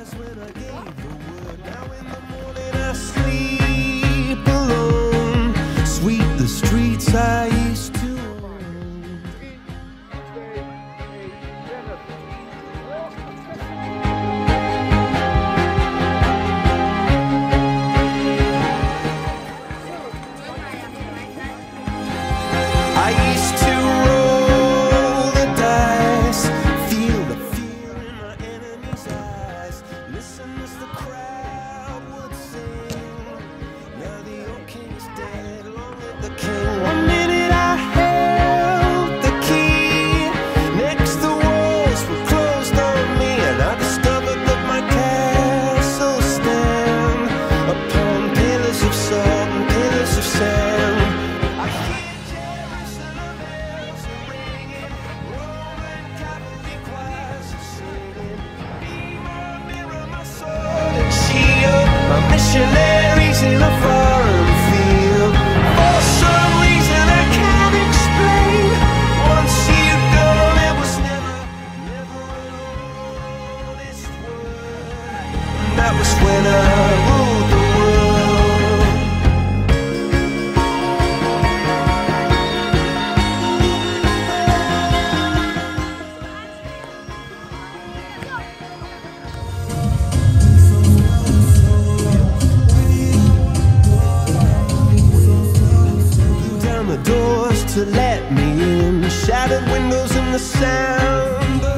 eyes when I get missionaries in a foreign field. For some reason I can't explain. Once you gone, it was never, never that was when I. to let me in. Shattered windows and the sound.